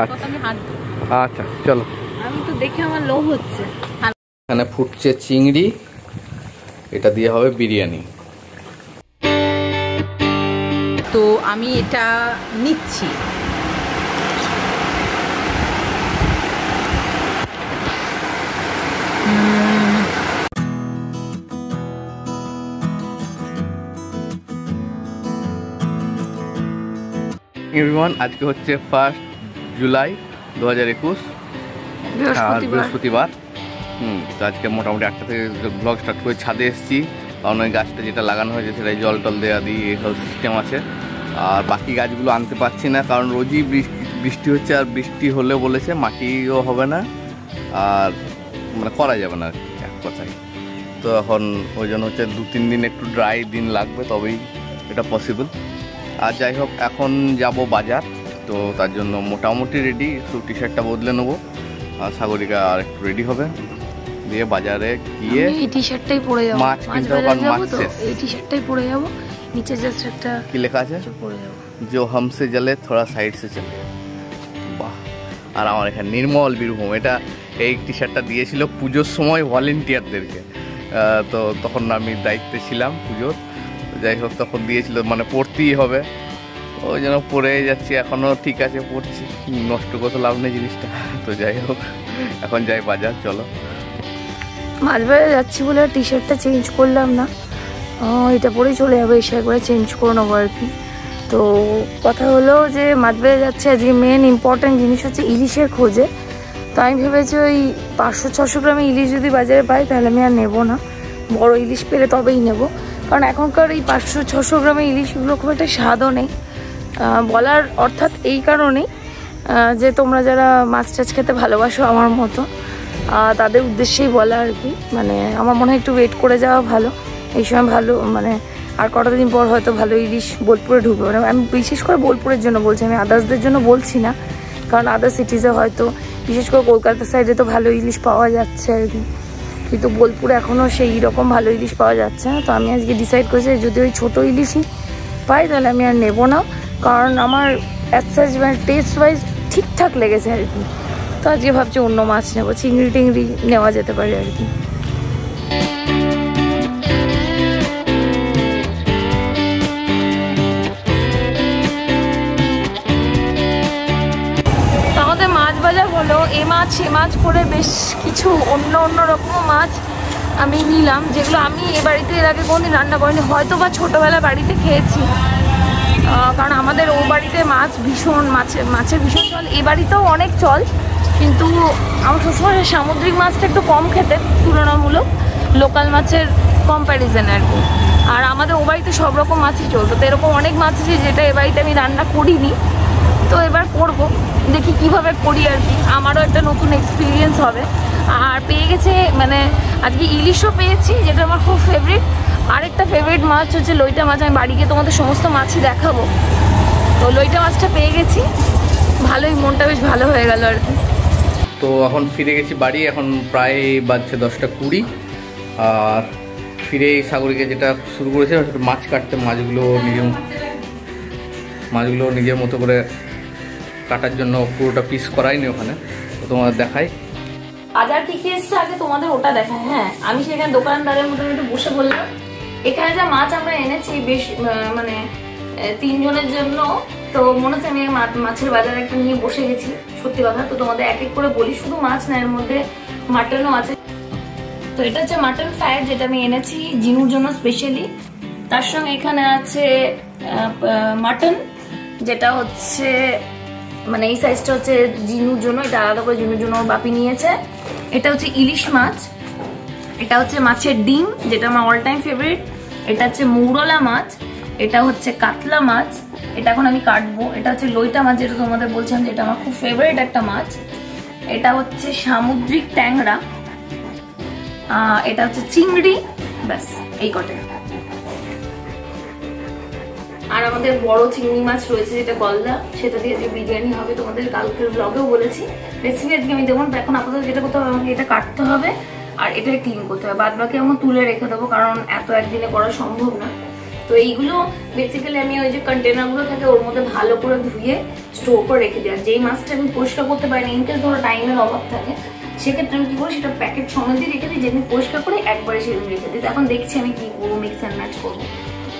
আচ্ছা। আমি আচ্ছা চলো। আমি তো দেখে আমার লোভ হচ্ছে। এখানে ফুটছে চিংড়ি এটা দিয়ে হবে বিরিয়ানি। তো আমি এটা নিচ্ছি। এভরিওয়ান আজকে হচ্ছে ফার্স্ট জুলাই দু হাজার একুশ। আর বৃহস্পতিবার। হুম তো আজকে মোটামুটি আটটা থেকে ব্লগ স্টার্ট করে ছাদে এসেছি। কারণ ওই গাছটা যেটা লাগানো হয়েছে সেটাই জল টল দেওয়া দিয়ে সব সিস্টেম আছে। আর বাকি গাছগুলো আনতে পারছি না কারণ রোজই বৃষ্টি বৃষ্টি হচ্ছে আর বৃষ্টি হলে বলেছে মাটিও হবে না। আর মানে করা যাবে না আর কি, এক কথায়। তো এখন ওই জন্য হচ্ছে দু তিন দিন একটু ড্রাই দিন লাগবে তবেই এটা পসিবল আর যাই হোক এখন যাব বাজার তো তার জন্য মোটামুটি রেডি শুধু টি শার্টটা বদলে নেবো আর সাগরিকা আর একটু রেডি হবে দিয়ে বাজারে গিয়ে আমি এই টি শার্টটাই পরে যাবো মাছ মাছ কিনতে হবে, বাজার কারণ যাবো মাছ তো শেষ। এই টি শার্টটাই পরে যাবো নিচে জাস্ট একটা কি লেখা আছে কিছু পরে যাবো जो हमसे जले थोड़ा সাইড সে চলে বাহ আর আমার এখানে নির্মল বীরভূম এটা এই টি শার্টটা দিয়েছিল পুজোর সময় ভলেন্টিয়ারদেরকে আহ, তো তখন আমি দায়িত্বে ছিলাম পুজোর তো যাই হোক, তখন দিয়েছিল মানে পড়তেই হবে। ওই জন্য পরে যাচ্ছি এখনও ঠিক আছে, পড়ছি। নষ্ট করতে লাভ নেই জিনিসটা। তো যাই হোক, এখন যাই বাজার, চলো। মাছ বাজার যাচ্ছি বলে টি শার্টটা চেঞ্জ করলাম না। এটা পরেই চলে যাব, এসে একবারে চেঞ্জ করে নেব আর কি। তো কথা হলো যে মাছ বাজার যাচ্ছে, আজকে মেন ইম্পর্ট্যান্ট জিনিস হচ্ছে ইলিশের খোঁজে। তো আমি ভেবেছি ওই পাঁচশো, ছশো গ্রামে ইলিশ যদি বাজারে পাই, তাহলে আমি আর নেব না। বড় ইলিশ পেলে তবেই নেব। কারণ এখনকার এই পাঁচশো, ছশো গ্রামে ইলিশগুলো খুব একটা স্বাদও নেই। বলার অর্থাৎ এই কারণেই যে তোমরা যারা মাছ টাছ খেতে ভালোবাসো আমার মতো তাদের উদ্দেশ্যেই বলা আর কি। মানে আমার মনে হয় একটু ওয়েট করে যাওয়া ভালো। এই সময় ভালো মানে আর কটা দিন পর হয়তো ভালো ইলিশ বোলপুরে ঢুকবে। মানে আমি বিশেষ করে বোলপুরের জন্য বলছি, আমি আদার্সদের জন্য বলছি না। কারণ আদার সিটিজে হয়তো, বিশেষ করে কলকাতার সাইডে তো ভালো ইলিশ পাওয়া যাচ্ছে আর কি। কিন্তু বোলপুরে এখনও সেই রকম ভালো ইলিশ পাওয়া যাচ্ছে না। তো আমি আজকে ডিসাইড করেছি যদি ওই ছোটো ইলিশই পাই, তাহলে আমি আর নেব না। কারণ আমার অ্যাসাইজ মানে টেস্ট ওয়াইজ ঠিকঠাক লেগেছে আর কি। তো আজকে ভাবছি অন্য মাছ নেব। চিংড়ি টিংড়ি নেওয়া যেতে পারে আর কি। এ মাছ সে মাছ করে বেশ কিছু অন্য অন্য রকম মাছ আমি নিলাম, যেগুলো আমি এ বাড়িতে এর আগে কোনোদিন রান্না করিনি হয়তো বা ছোটোবেলা বাড়িতে খেয়েছি। কারণ আমাদের ও বাড়িতে মাছ ভীষণ মাছের মাছের ভীষণ চল এ বাড়িতেও অনেক চল কিন্তু আমার সবসময় সামুদ্রিক মাছটা একটু কম খেতে, তুলনামূলক লোকাল মাছের কম্প্যারিজন আর কি। আর আমাদের ও বাড়িতে সব রকম মাছই চলতো। তো এরকম অনেক মাছ আছে যেটা এ বাড়িতে আমি রান্না করিনি। তো এবার করব। দেখি কীভাবে করি আর কি। আমারও একটা নতুন এক্সপিরিয়েন্স হবে। আর পেয়ে গেছে মানে আজকে ইলিশও পেয়েছি, যেটা আমার খুব ফেভারিট আরেকটা ফেভারিট মাছ হচ্ছে লইটা মাছ। আমি বাড়ি গিয়ে তোমাদের সমস্ত মাছই দেখাবো। তো লইটা মাছটা পেয়ে গেছি। ভালোই, মনটা বেশ ভালো হয়ে গেল আর কি। তো এখন ফিরে গেছি বাড়ি। এখন প্রায় বাজছে দশটা কুড়ি। আর ফিরে সাগরিকে যেটা শুরু করেছে মাছ কাটতে। মাছগুলো নিজের মাছগুলো নিজের মতো করে কাটার জন্য পুরোটা পিস করাইনি ওখানে। তোমাদের দেখাই। বাজার কি কি এসছে আগে তোমাদের ওটা দেখায় হ্যাঁ। আমি সেখানে দোকানদারের মতো একটু বসে বললাম। এখানে যা মাছ আমরা এনেছি বেশ মানে তিনজনের জন্য। তো মনে হচ্ছে আমি মাছের বাজার একটা নিয়ে বসে গেছি, সত্যি কথা। তো তোমাদের এক এক করে বলি, শুধু মাছ না, এর মধ্যে মাটনও আছে। তো এটা হচ্ছে মাটন ফ্রাই যেটা আমি এনেছি জিনুর জন্য স্পেশালি তার সঙ্গে এখানে আছে মাটন, যেটা হচ্ছে মানে এই সাইজটা হচ্ছে জিনুর জন্য, এটা আলাদা করে জিনুর জন্য বাপি নিয়েছে। এটা হচ্ছে ইলিশ মাছ। এটা হচ্ছে মাছের ডিম, যেটা আমার অল টাইম ফেভারিট এটা হচ্ছে মৌরলা মাছ। এটা হচ্ছে কাতলা মাছ। এটা এখন আমি কাটবো। এটা হচ্ছে লইটা মাছ, যেটা তোমাদের বলছিলাম যে এটা আমার খুব ফেভারিট একটা মাছ। এটা হচ্ছে সামুদ্রিক ট্যাংরা। এটা হচ্ছে চিংড়ি। ব্যাস, এই কটে। আর আমাদের বড় চিংড়ি মাছ রয়েছে যেটা গলদা, সেটা দিয়ে যে বিরিয়ানি হবে তোমাদের কালকের ব্লগেও বলেছি। রেসিপি আজকে আমি দেবো এখন আপাতত যেটা করতে হবে, আমাকে এটা কাটতে হবে, আর এটা ক্লিন করতে হবে। বাদ বাকি আমার তুলে রেখে দেবো, কারণ এত একদিনে করা সম্ভব না। তো এইগুলো বেসিক্যালি আমি ওই যে কন্টেনারগুলো থাকে, ওর মধ্যে ভালো করে ধুয়ে স্টোর করে রেখে দিই। আর যেই মাছটা আমি পরিষ্কার করতে পারি ইনকেস ধরো টাইমের অভাব থাকে, সেক্ষেত্রে আমি কী করি, সেটা প্যাকেট সমেতই রেখে দিই যেদিন পরিষ্কার করে একবারে সেদিন রেখে দিই। তো এখন দেখছি আমি কী করব মিক্স অ্যান্ড ম্যাচ করব।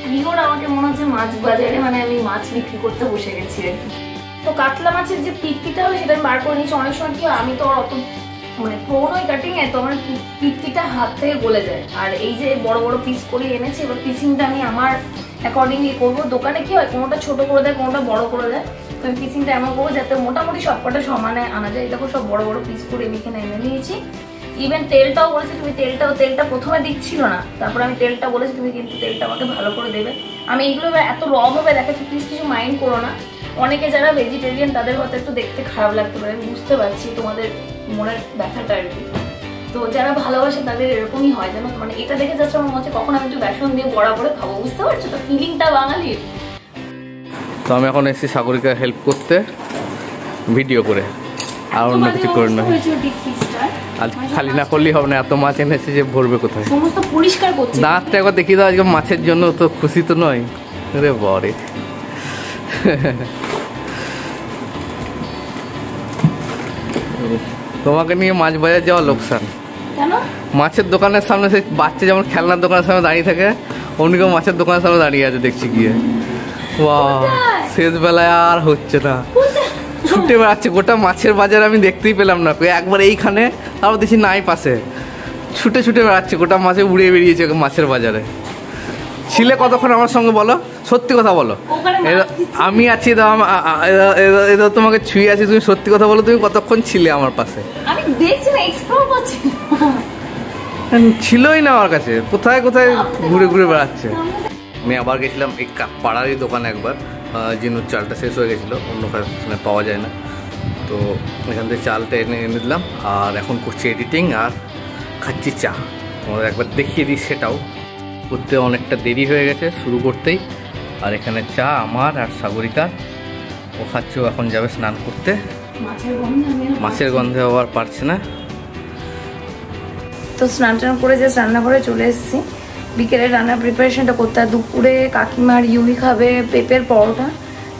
প্রিয়র আমাকে মনে হচ্ছে মাছ বাজারে মানে আমি মাছ বিক্রি করতে বসে গেছি আর কি। তো কাতলা মাছের যে পিটকিটা হয় সেটা আমি বার করে নিয়েছি। অনেক সময় কি আমি তো অত মানে প্রোন ওই কাটিং এ, তো আমার পি- পিটকিটা হাত থেকে গলে যায়। আর এই যে বড় বড় পিস করে এনেছি, এবার পিসিংটা আমি আমার অ্যাকর্ডিংলি করব। দোকানে কি হয়, কোনোটা ছোট করে দেয়, কোনোটা বড় করে দেয়। তো আমি পিসিংটা এমন করব যাতে মোটামুটি সবকটা সমানে আনা যায়। দেখো সব বড় বড় পিস করে আমি এখানে এনে নিয়েছি। ইভেন তেলটাও বলেছে তুমি তেলটাও তেলটা প্রথমে দিচ্ছিল না। তারপর আমি তেলটা বলেছি তুমি কিন্তু তেলটা আমাকে ভালো করে দেবে। আমি এইগুলো এত র ভাবে দেখাচ্ছি প্লিজ কিছু মাইন্ড করো না। অনেকে যারা ভেজিটেরিয়ান তাদের হয়তো একটু দেখতে খারাপ লাগতে পারে আমি বুঝতে পারছি তোমাদের মনের ব্যথাটা আর কি। তো যারা ভালোবাসে তাদের এরকমই হয় জানো তো? মানে এটা দেখে যাচ্ছে আমার মনে হচ্ছে কখন আমি একটু বেসন দিয়ে বড়া করে খাব বুঝতে পারছ তো? ফিলিংটা বাঙালির। তো আমি এখন এসেছি সাগরিকা হেল্প করতে ভিডিও করে। আর অন্য কিছু করে নয় আজ খালি না করলেই হবে না এত মাছ এনেছে যে ভরবে কোথায়? সমস্ত পরিষ্কার করছি। দাঁতটা একবার দেখিয়ে দাও আজকে মাছের জন্য তো খুশি তো নয়। রে বরে তোমাকে নিয়ে মাছ বাজার যাওয়া লোকসান। মাছের দোকানের সামনে সেই বাচ্চা যেমন খেলনার দোকানের সামনে দাঁড়িয়ে থাকে অন্যকেও মাছের দোকানের সামনে দাঁড়িয়ে আছে দেখছি গিয়ে। শেষ বেলায় আর হচ্ছে না। ছুটে বেড়াচ্ছে গোটা মাছের বাজার আমি দেখতেই পেলাম না। একবার এইখানে তারপর দেখছি নাই পাশে। ছুটে ছুটে বেড়াচ্ছে গোটা মাছে উড়ে বেরিয়েছে মাছের বাজারে। ছিলে কতক্ষণ আমার সঙ্গে বলো? সত্যি কথা বলো। আমি আছি এরা তোমাকে ছুঁয়ে আছি তুমি সত্যি কথা বলো তুমি কতক্ষণ ছিলে আমার পাশে? করছি ছিলই না আমার কাছে। কোথায় কোথায় ঘুরে ঘুরে বেড়াচ্ছে? আমি আবার গেছিলাম এই পাড়ারই দোকানে একবার। জিনুর চালটা শেষ হয়ে গেছিল অন্য কারণে পাওয়া যায় না। তো এখান থেকে চালটা এনে এনে দিলাম আর এখন করছি এডিটিং আর খাচ্ছি চা। তোমাদের একবার দেখিয়ে দিই সেটাও। করতে অনেকটা দেরি হয়ে গেছে শুরু করতেই আর এখানে চা আমার আর সাগরিকার ও খাচ্ছে এখন যাবে স্নান করতে। মাছের গন্ধ আবার পারছে না। তো স্নান টান করে যে রান্নাঘরে চলে এসেছি। বিকেলে রান্নার প্রিপারেশনটা করতে হয়। দুপুরে কাকিমার ইউই খাবে পেঁপের পরোটা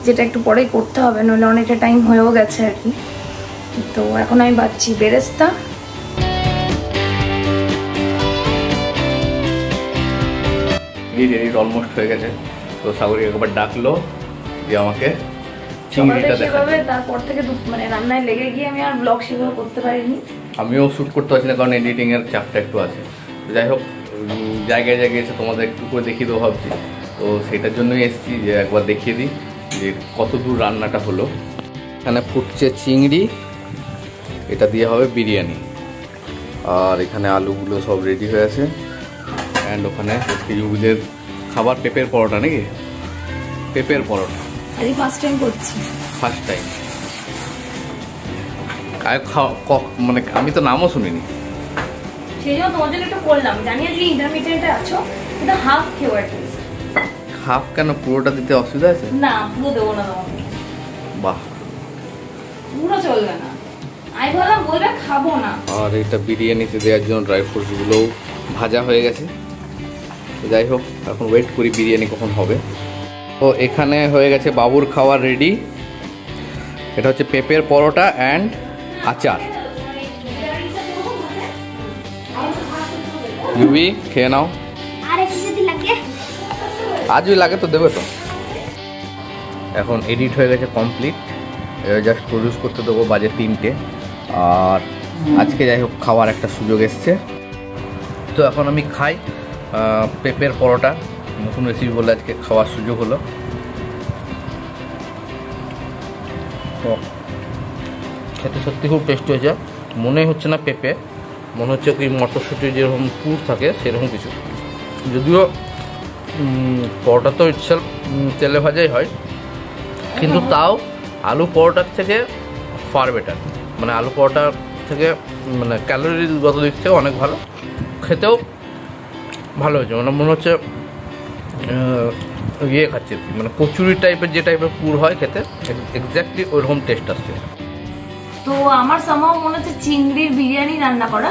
যেটা একটু পরেই করতে হবে নইলে অনেকটা টাইম হয়েও গেছে আর কি। তো এখন আমি বাচ্ছি বেরেস্তা। এডিট অলমোস্ট হয়ে গেছে। তো সাগরিক একবার ডাকলো যে আমাকে চিংড়িটা সেভাবে তারপর থেকে মানে রান্নায় লেগে গিয়ে আমি আর ব্লগ সেভাবে করতে পারিনি। আমিও শ্যুট করতে পারছি না কারণ এডিটিং এর চাপটা একটু আছে। যাই হোক জায়গায় জায়গায় এসে তোমাদের একটু করে দেখিয়ে দেবো ভাবছি। তো সেটার জন্যই এসেছি যে একবার দেখিয়ে দিই যে কত দূর রান্নাটা হলো। এখানে ফুটছে চিংড়ি এটা দিয়ে হবে বিরিয়ানি। আর এখানে আলুগুলো সব রেডি হয়ে আছে। অ্যান্ড ওখানে ইউবিদের খাবার পেঁপের পরোটা নাকি? পেঁপের পরোটা। ফার্স্ট টাইম করছি। ফার্স্ট টাইম মানে আমি তো নামও শুনিনি। সেই জন্য তোমার জন্য একটু করলাম জানি যে ইন্টারমিডিয়েটে আছো কিন্তু হাফ খেও অ্যাটলিস্ট হাফ কেন? পুরোটা দিতে অসুবিধা আছে? না পুরো দেবো না তোমাকে। বাহ। পুরো চলবে না। আমি বললাম বলবে খাব না। আর এটা বিরিয়ানিতে দেওয়ার জন্য ড্রাই ফ্রুটসগুলোও ভাজা হয়ে গেছে। যাই হোক এখন ওয়েট করি বিরিয়ানি কখন হবে। তো এখানে হয়ে গেছে বাবুর খাওয়ার রেডি এটা হচ্ছে পেঁপের পরোটা অ্যান্ড আচার। ইউবি খেয়ে নাও। যদি লাগে। আজই লাগে তো দেবে তো। এখন এডিট হয়ে গেছে কমপ্লিট জাস্ট প্রডিউস করতে দেবো বাজে তিনটে। আর আজকে যাই হোক খাওয়ার একটা সুযোগ এসছে। তো এখন আমি খাই পেঁপের পরোটা। নতুন রেসিপি বলে আজকে খাওয়ার সুযোগ হলো। তো খেতে সত্যি খুব টেস্টি হয়েছে। মনে হচ্ছে না পেঁপে। মনে হচ্ছে কি মটরশুঁটির যেরকম পুর থাকে সেরকম কিছু। যদিও পরোটা তো ইটসেলফ তেলে ভাজাই হয়। কিন্তু তাও আলু পরোটার থেকে ফার বেটার মানে আলু পরোটা থেকে মানে ক্যালোরিগত দিক থেকে অনেক ভালো। খেতেও ভালো হয়েছে। মানে মনে হচ্ছে ইয়ে খাচ্ছি। মানে কচুরি টাইপের যে টাইপের পুর হয় খেতে এক্স্যাক্টলি ওইরকম টেস্ট আসছে। তো আমার সামাও মনে হচ্ছে চিংড়ির বিরিয়ানি রান্না করা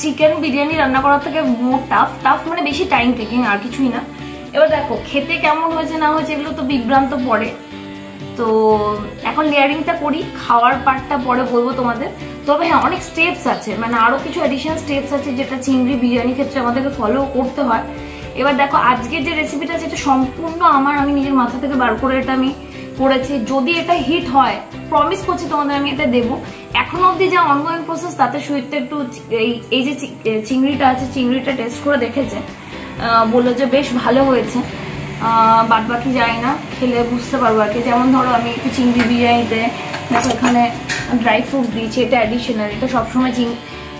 চিকেন বিরিয়ানি রান্না করার থেকে মোর টাফ টাফ মানে বেশি টাইম টেকিং আর কিছুই না। এবার দেখো, খেতে কেমন হয়েছে না হয়েছে এগুলো তো বিভ্রান্ত পড়ে তো এখন লেয়ারিংটা করি, খাওয়ার পার্টটা পরে বলব তোমাদের। তবে হ্যাঁ অনেক স্টেপস আছে মানে আরও কিছু অ্যাডিশনাল স্টেপস আছে যেটা চিংড়ি বিরিয়ানি ক্ষেত্রে আমাদেরকে ফলো করতে হয়। এবার দেখো, আজকের যে রেসিপিটা যেটা সম্পূর্ণ আমার, আমি নিজের মাথা থেকে বার করে এটা আমি করেছি যদি এটা হিট হয় প্রমিস করছি তোমাদের, আমি এটা দেবো। এখনও অবধি যা অনগোয়িং প্রসেস তাতে সুইটটা একটু এই যে চিংড়িটা আছে, চিংড়িটা টেস্ট করে দেখেছে। বলল যে বেশ ভালো হয়েছে। বাদ বাকি যাই না, খেলে বুঝতে পারব আর কি। যেমন ধরো, আমি একটু চিংড়ি বিরিয়ানিতে দেখো এখানে ড্রাই ফ্রুট দিয়েছি, এটা অ্যাডিশনাল এটা সবসময় চিং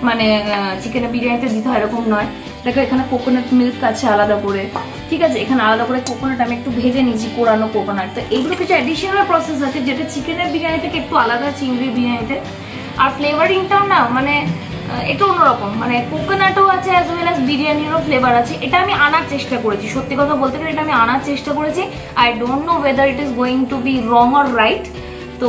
মানে চিকেনের বিরিয়ানিতে দিতে হয়, এরকম নয়। দেখো, এখানে কোকোনাট মিল্ক আছে আলাদা করে। ঠিক আছে, এখানে আলাদা করে কোকোনাট আমি একটু ভেজে নিয়েছি, কোরানো কোকোনাট তো এইগুলো কিছু অ্যাডিশনাল প্রসেস আছে, যেটা চিকেনের বিরিয়ানি থেকে একটু আলাদা, চিংড়ি বিরিয়ানিতে। আর ফ্লেভারিংটাও না মানে একটু অন্যরকম। মানে কোকোনাটও আছে অ্যাজ ওয়েল অ্যাজ বিরিয়ানিরও ফ্লেভার আছে। এটা আমি আনার চেষ্টা করেছি, সত্যি কথা বলতে গেলে এটা আমি আনার চেষ্টা করেছি। I don't know whether it is going to be wrong or right তো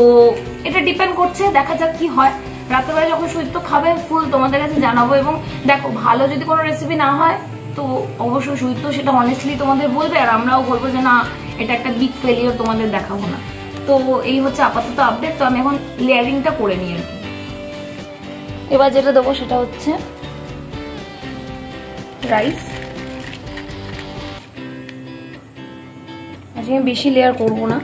এটা ডিপেন্ড করছে, দেখা যাক কি হয়। রাত্রেবেলা যখন তো খাবে ফুল তোমাদের কাছে জানাব এবং দেখো, ভালো যদি কোনো রেসিপি না হয়, তো অবশ্যই সুইট সেটা অনেস্টলি তোমাদের বলবে আর আমরাও বলব যে না, এটা একটা বিগ ফেলিওর তোমাদের দেখাবো না। তো এই হচ্ছে আপাতত আপডেট তো আমি এখন লেয়ারিংটা করে নিই আর কি। এবার যেটা দেবো সেটা হচ্ছে রাইস আজকে বেশি লেয়ার করব না।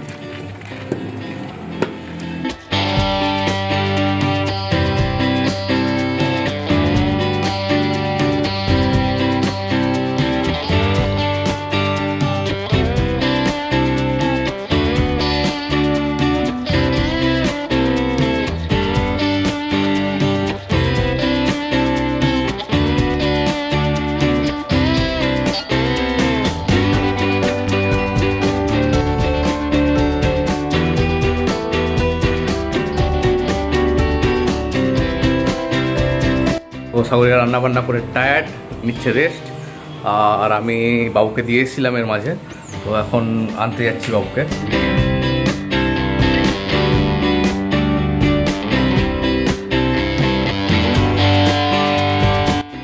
ও সাগরিকা রান্না বান্না করে টায়ার্ড নিচ্ছে রেস্ট আর আমি বাবুকে দিয়ে এসেছিলাম এর মাঝে তো এখন আনতে যাচ্ছি বাবুকে।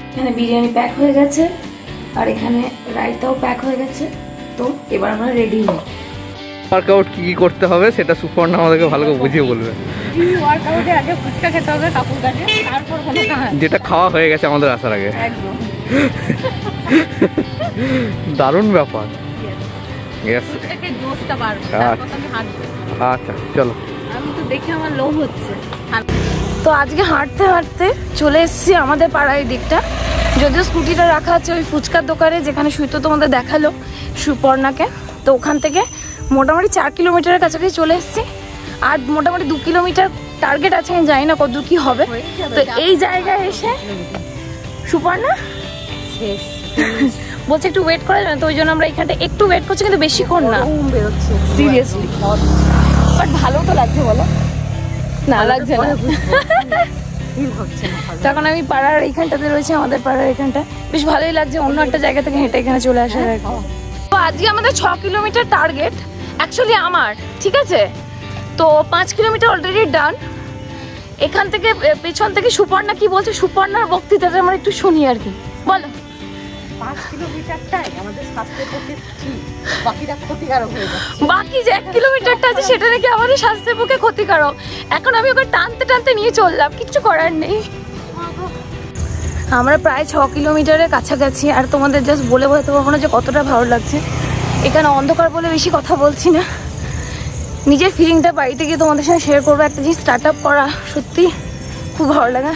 এখানে বিরিয়ানি প্যাক হয়ে গেছে আর এখানে রায়তাও প্যাক হয়ে গেছে তো এবার আমরা রেডি হই ওয়ার্কআউট কী কী করতে হবে সেটা সুপর্ণা আমাদেরকে ভালো করে বুঝিয়ে বলবে। ওয়ার্কআউটে আগে ফুচকা খেতে হবে কাকুর কাছে তারপর কোনো কাজ যেটা খাওয়া হয়ে গেছে আমাদের আসার আগে। একদম। দারুণ ব্যাপার। আচ্ছা। আচ্ছা চলো। আমি তো দেখে আমার লো হচ্ছে। আর তো আজকে হাঁটতে হাঁটতে চলে এসেছি আমাদের পাড়ার এই দিকটা। যদিও স্কুটিটা রাখা আছে ওই ফুচকার দোকানে যেখানে সুইতো তোমাদের দেখাল সুপর্ণাকে। তো ওখান থেকে মোটামুটি চার কিলোমিটারের কাছাকাছি চলে এসেছি। আর মোটামুটি দু কিলোমিটার টার্গেট আছে আমি জানি না কত কি হবে। তো এই জায়গায় এসে সুপর্ণা? শেষ। বলছে একটু ওয়েট করা যাবে তো ওই জন্য আমরা এখানটা একটু ওয়েট করছি কিন্তু বেশিক্ষণ না। সিরিয়াসলি বাট ভালো তো লাগছে বলো। না লাগছে না। তখন আমি পাড়ার এইখানটাতে রয়েছে আমাদের পাড়ার এখানটা বেশ ভালোই লাগছে অন্য একটা জায়গা থেকে হেঁটে এখানে চলে আসার তো আজকে আমাদের ছ কিলোমিটার টার্গেট অ্যাকচুয়ালি আমার ঠিক আছে? তো পাঁচ কিলোমিটার অলরেডি ডান এখান থেকে পেছন থেকে সুপর্ণা কি বলছে? সুপর্ণার বক্তৃতাটা আমরা একটু শুনি আর কি। বলো। বাকি যে এক কিলোমিটারটা আছে সেটা নাকি আমাদের স্বাস্থ্যের পক্ষে ক্ষতিকারক। এখন আমি ওকে টানতে টানতে নিয়ে চললাম কিচ্ছু করার নেই। আমরা প্রায় ছ কিলোমিটারের কাছাকাছি আর তোমাদের জাস্ট বলে বোঝাতে পারব না যে কতটা ভালো লাগছে। এখানে অন্ধকার বলে বেশি কথা বলছি না। নিজের ফিলিংটা বাড়িতে গিয়ে তোমাদের সঙ্গে শেয়ার করব। একটা জিনিস স্টার্ট আপ করা সত্যি খুব ভালো লাগে।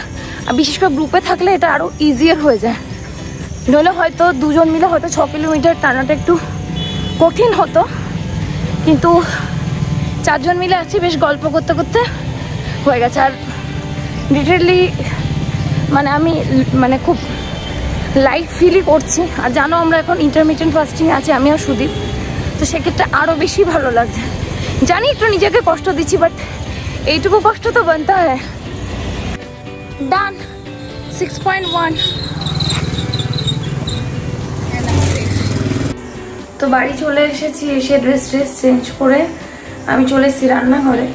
আর বিশেষ করে গ্রুপে থাকলে এটা আরও ইজিয়ার হয়ে যায়। নইলে হয়তো দুজন মিলে হয়তো ছ কিলোমিটার টানাটা একটু কঠিন হতো। কিন্তু চারজন মিলে আছি, বেশ গল্প করতে করতে হয়ে গেছে। আর লিটারলি মানে আমি মানে খুব লাইট ফিলই করছি। আর জানো আমরা এখন ইন্টারমিডিয়েন্ট ফাস্টিং আছি আমি আর সুদীপ। তো সেক্ষেত্রে আরও বেশি ভালো লাগছে। জানি একটু নিজেকে কষ্ট দিচ্ছি বাট এইটুকু কষ্ট তো বানতে হয়। ডান সিক্স পয়েন্ট ওয়ান তো বাড়ি চলে এসেছি এসে ড্রেস ট্রেস চেঞ্জ করে আমি চলে এসেছি রান্নাঘরে।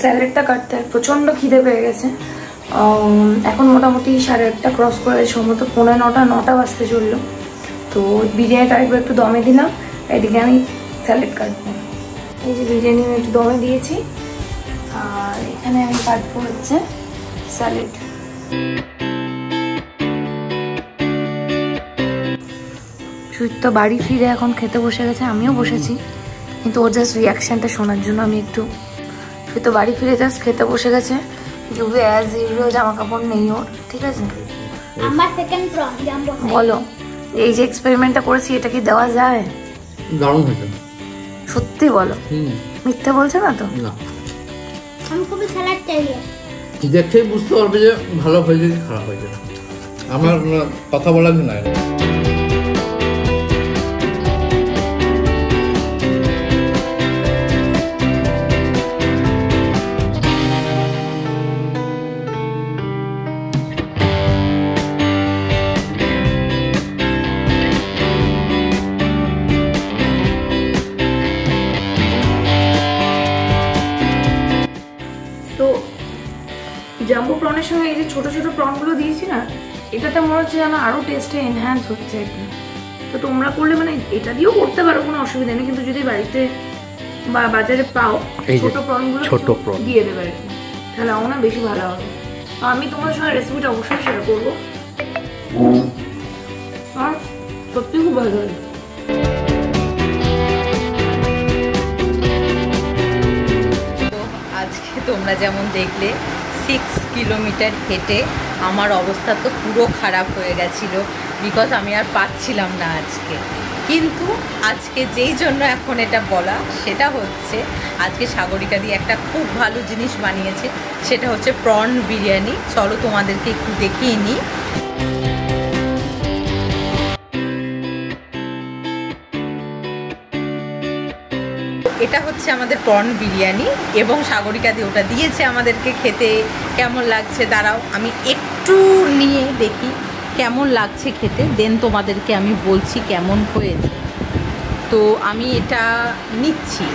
স্যালাডটা কাটতে প্রচণ্ড খিদে পেয়ে গেছে। এখন মোটামুটি সাড়ে আটটা ক্রস করে সম্ভবত পৌনে নটা নটা বাজতে চলল। তো বিরিয়ানিটা আরেকবার একটু দমে দিলাম এদিকে আমি স্যালাড কাটবো। এই যে বিরিয়ানি আমি একটু দমে দিয়েছি। আর এখানে আমি কাটবো হচ্ছে স্যালাড। তো বাড়ি ফিরে এখন খেতে বসে গেছে আমিও বসেছি। কিন্তু ওর জাস্ট রিয়াকশানটা শোনার জন্য আমি একটু সুইট তো বাড়ি ফিরে জাস্ট খেতে বসে গেছে। ডুবে অ্যাজ ইউজুয়াল জামা কাপড় নেই ওর ঠিক আছে? আমার সেকেন্ড প্রন জাম্বো বলো এই যে এক্সপেরিমেন্টটা করেছি এটা কি দেওয়া যায়? দারুণ হয়েছে। সত্যি বলো। মিথ্যে বলছো না তো? দেখেই বুঝতে পারবে যে ভালো হয়েছে খারাপ হয়েছে আমার কথা বলার নাই। এটাতে মনে হচ্ছে যেন আরও টেস্টে এনহ্যান্স হচ্ছে আর কি। তো তোমরা করলে মানে এটা দিয়েও করতে পারো কোনো অসুবিধা নেই কিন্তু যদি বাড়িতে বা বাজারে পাও ছোট প্রনগুলো ছোট prawn। দিয়ে দেবে আর কি। তাহলে আমার না বেশি ভালো হবে। তো আমি তোমার সঙ্গে রেসিপিটা অবশ্যই শেয়ার করব। আর সত্যি খুব ভালো লাগে। তো আজকে তোমরা যেমন দেখলে সিক্স কিলোমিটার হেঁটে আমার অবস্থা তো পুরো খারাপ হয়ে গেছিল বিকজ আমি আর পাচ্ছিলাম না আজকে। কিন্তু আজকে যেই জন্য এখন এটা বলা, সেটা হচ্ছে, আজকে সাগরিকা দিয়ে একটা খুব ভালো জিনিস বানিয়েছে, সেটা হচ্ছে প্রন বিরিয়ানি। চলো তোমাদেরকে একটু দেখিয়ে নিই এটা হচ্ছে আমাদের প্রন বিরিয়ানি, এবং সাগরিকা দিয়ে ওটা দিয়েছে আমাদেরকে খেতে। কেমন লাগছে? দাঁড়াও, আমি একটু নিয়ে দেখি কেমন লাগছে খেতে। দেন তোমাদেরকে আমি বলছি কেমন হয়েছে। তো আমি এটা নিচ্ছি।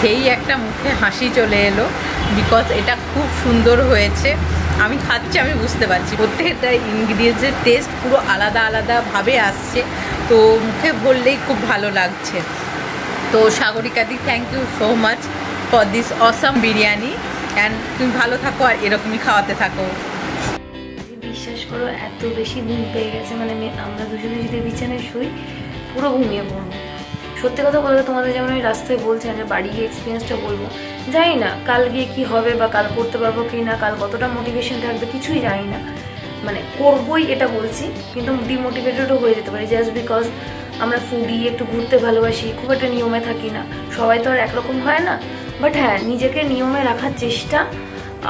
খেয়েই একটা মুখে হাসি চলে এলো। বিকজ এটা খুব সুন্দর হয়েছে। আমি খাচ্ছি, আমি বুঝতে পারছি। প্রত্যেকটা ইনগ্রিডিয়েন্টসের টেস্ট পুরো আলাদা আলাদাভাবে আসছে। তো মুখে বললেই খুব ভালো লাগছে। তো সাগরিকাদি thank you so much for this awesome biryani. And তুমি ভালো থাকো আর এরকমই খাওয়াতে থাকো। বিশ্বাস করো, এত বেশি ঘুম পেয়ে গেছে মানে আমি- আমরা দুজনে যদি বিছানায় শুই, পুরো ঘুমিয়ে পড়ব। সত্যি কথা বলতে তোমাদের যেমন আমি রাস্তায় বলছি যে বাড়ি গিয়ে এক্সপিরিয়েন্সটা বলব জানি না কাল গিয়ে কি হবে বা কাল করতে পারব কি না কাল কতটা মোটিভেশন থাকবে কিছুই জানি না মানে করবই এটা বলছি, কিন্তু ডিমোটিভেটেডও হয়ে যেতে পারি জাস্ট বিকজ আমরা ফুডি একটু ঘুরতে ভালোবাসি, খুব একটা নিয়মে থাকি না। সবাই তো আর একরকম হয় না। বাট হ্যাঁ নিজেকে নিয়মে রাখার চেষ্টা।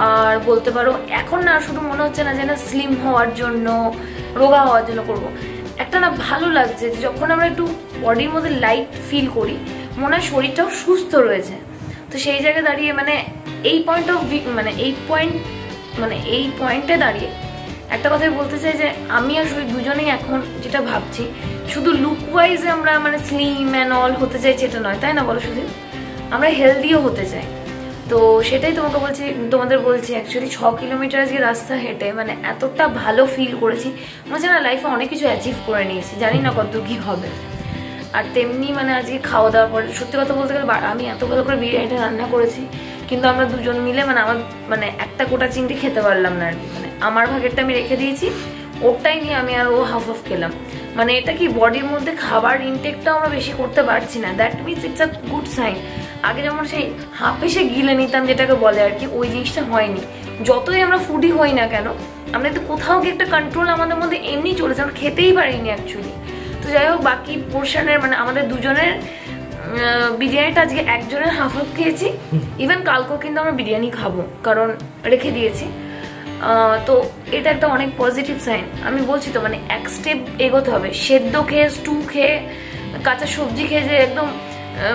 আর বলতে পারো, এখন না শুধু মনে হচ্ছে না যে না স্লিম হওয়ার জন্য, রোগা হওয়ার জন্য করব। একটা না ভালো লাগছে যে যখন আমরা একটু বডির মধ্যে লাইট ফিল করি, মনে হয় শরীরটাও সুস্থ রয়েছে। তো সেই জায়গায় দাঁড়িয়ে মানে এই পয়েন্ট অফ মানে এই পয়েন্ট মানে এই পয়েন্টে দাঁড়িয়ে একটা কথাই বলতে চাই যে আমি আর সুই দুজনেই এখন যেটা ভাবছি, শুধু লুক ওয়াইজে আমরা মানে স্লিম অ্যান্ড অল হতে চাইছি এটা নয়, তাই না বলো শুধু আমরা হেলদিও হতে চাই। তো সেটাই তোমাকে বলছি, তোমাদের বলছি অ্যাকচুয়ালি ছ কিলোমিটার আজকে রাস্তা হেঁটে মানে এতটা ভালো ফিল করেছি। মনে হচ্ছে না লাইফে অনেক কিছু অ্যাচিভ করে নিয়েছি, জানি না কত কী হবে। আর তেমনি মানে আজকে খাওয়া দাওয়ার পরে সত্যি কথা বলতে গেলে আমি এত ভালো করে বিরিয়ানিটা রান্না করেছি, কিন্তু আমরা দুজন মিলে মানে আমার মানে একটা গোটা চিংড়ি খেতে পারলাম না আর কি। মানে আমার ভাগেরটা আমি রেখে দিয়েছি, ওরটাই নিয়ে আমি আর ও হাফ হাফ খেলাম। মানে এটা কি বডির মধ্যে খাবার ইনটেকটাও আমরা বেশি করতে পারছি না। That means it's a good sign আগে যেমন সেই হাফে সে গিলে নিতাম যেটাকে বলে আর কি, ওই জিনিসটা হয়নি। যতই আমরা ফুডি হই না কেন, আমরা একটু কোথাও গিয়ে একটা কন্ট্রোল আমাদের মধ্যে এমনি চলেছে, আমরা খেতেই পারিনি অ্যাকচুয়ালি তো যাই হোক, বাকি পোর্শনের মানে আমাদের দুজনের বিরিয়ানিটা আজকে একজনের হাফ হাফ খেয়েছি। ইভেন কালকেও কিন্তু আমরা বিরিয়ানি খাব, কারণ রেখে দিয়েছি। তো এটা একটা অনেক পজিটিভ সাইন আমি বলছি তো মানে এক স্টেপ এগোতে হবে। সেদ্ধ খেয়ে স্টু খেয়ে, কাঁচা সবজি খেয়ে যে একদম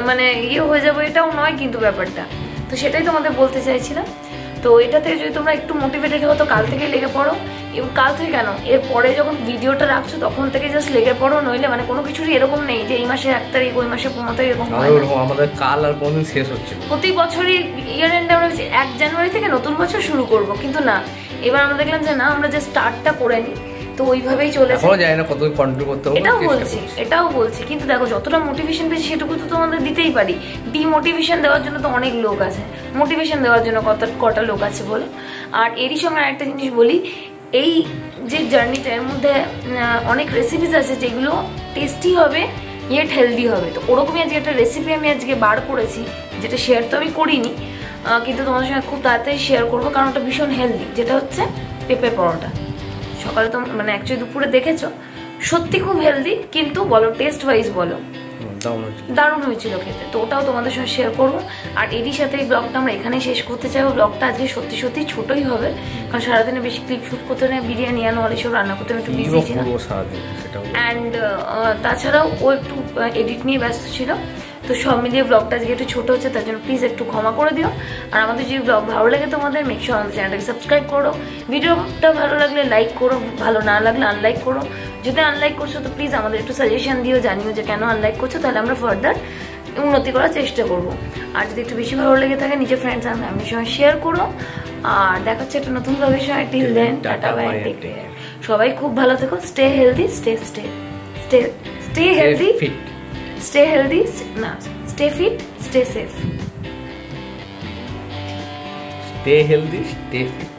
মানে ইয়ে হয়ে যাব এটাও নয় কিন্তু ব্যাপারটা। তো সেটাই তোমাদের বলতে চাইছিলাম। তো এটাতে যদি তোমরা একটু মোটিভেটেড হও তো কাল থেকে লেগে পড়ো। এবং কাল থেকে কেন? এরপরে যখন ভিডিওটা রাখছো তখন থেকে জাস্ট লেগে পড়ো নইলে মানে কোনো কিছুরই এরকম নেই যে এই মাসে এক তারিখ ওই মাসে পনেরো তারিখ এরকম আমাদের কাল আর কোনদিন শেষ হচ্ছে প্রতি বছরই ইয়ার এন্ডে আমরা এক জানুয়ারি থেকে নতুন বছর শুরু করব কিন্তু না। এবার আমরা দেখলাম যে না আমরা যে স্টার্টটা করে নিই তো ওইভাবেই চলেছে। এখনও জানি না কত কন্টিনিউ করতে হবে এটাও বলছি এটাও বলছি। কিন্তু দেখো যতটা মোটিভেশন পেয়েছি সেটুকু তো তোমাদের দিতেই পারি। ডিমোটিভেশন দেওয়ার জন্য তো অনেক লোক আছে। মোটিভেশন দেওয়ার জন্য কত কটা লোক আছে বলো? আর এরই সঙ্গে আরেকটা জিনিস বলি এই যে জার্নিটা এর মধ্যে অনেক রেসিপিস আছে যেগুলো টেস্টি হবে ইয়েট হেলদি হবে। তো ওরকমই আজকে একটা রেসিপি আমি আজকে বার করেছি যেটা শেয়ার তো আমি করিনি কিন্তু তোমাদের সঙ্গে খুব তাড়াতাড়ি শেয়ার করব কারণ ওটা ভীষণ হেলদি যেটা হচ্ছে পেঁপে পরোটা। সকালে তো মানে অ্যাকচুয়ালি দুপুরে দেখেছ। সত্যি খুব হেলদি কিন্তু বলো টেস্ট ওয়াইজ বলো। দারুণ। হয়েছিল। খেতে। তো ওটাও তোমাদের সঙ্গে শেয়ার করব। আর এরই সাথে এই ব্লগটা আমরা এখানে শেষ করতে চাইব। ব্লগটা আজকে সত্যি সত্যি ছোটই হবে। কারণ সারাদিনে বেশি ক্লিপ শুট করতে নেই বিরিয়ানি আনো হলে সব রান্না করতে একটু বিজি ছিলাম। অ্যান্ড তাছাড়াও ও একটু এডিট নিয়ে ব্যস্ত ছিল। তো সব মিলিয়ে ব্লগটা আজকে একটু ছোট হচ্ছে তার জন্য প্লিজ একটু ক্ষমা করে দিও। আর আমাদের যদি ব্লগ ভালো লাগে তোমাদের মেক শিওর আমাদের চ্যানেলটাকে সাবস্ক্রাইব করো। ভিডিওটা ভালো লাগলে লাইক করো ভালো না লাগলে আনলাইক করো। যদি আনলাইক করছ তো প্লিজ আমাদের একটু সাজেশন দিও জানিও যে কেন আনলাইক করছ তাহলে আমরা ফার্দার উন্নতি করার চেষ্টা করব। আর যদি একটু বেশি ভালো লেগে থাকে নিজের ফ্রেন্ডস আর ফ্যামিলির সঙ্গে শেয়ার করো। আর দেখা হচ্ছে একটা নতুন ব্লগের সময় till then tata bye take care সবাই খুব ভালো থেকো stay healthy stay stay stay stay healthy fit Stay healthy, no, stay fit, stay safe. Stay healthy, stay fit.